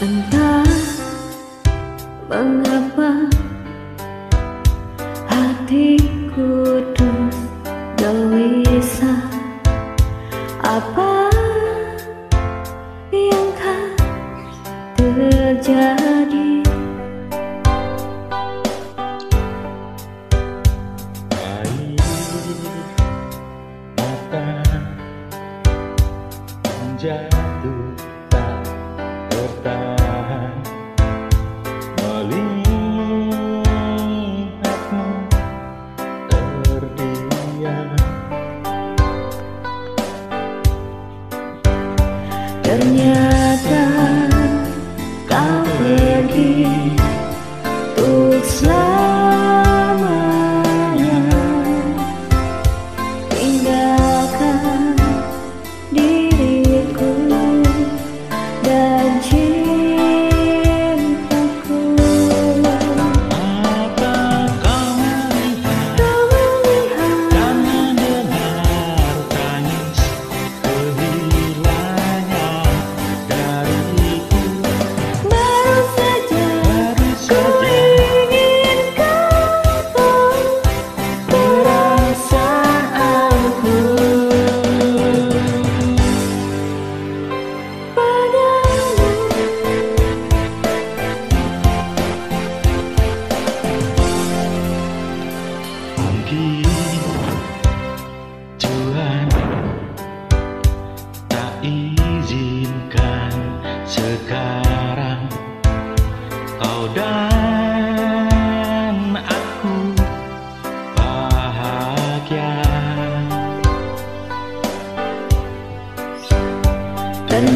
Entah mengapa hatiku tergelisah. Apa yang kau terjadi? Air mata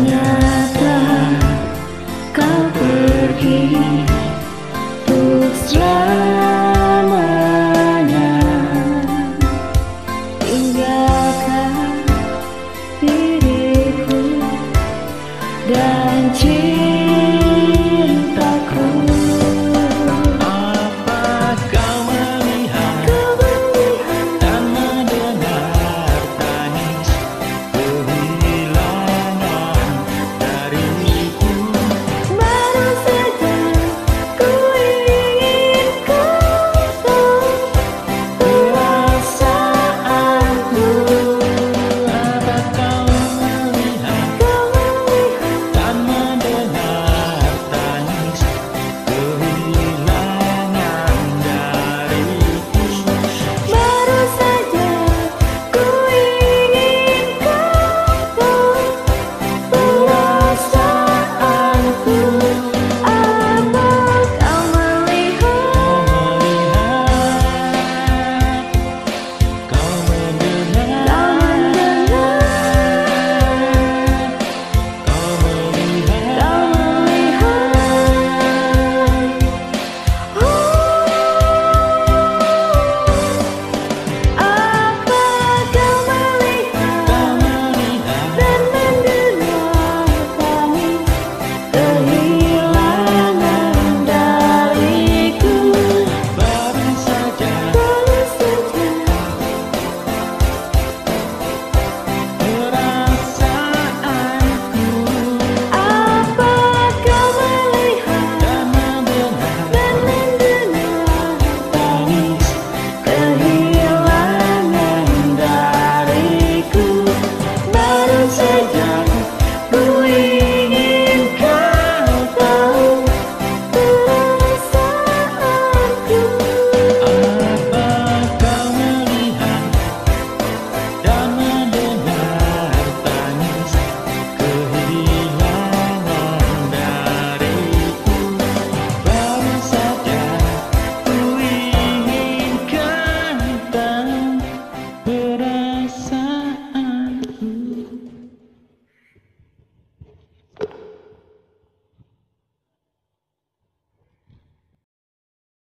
yeah.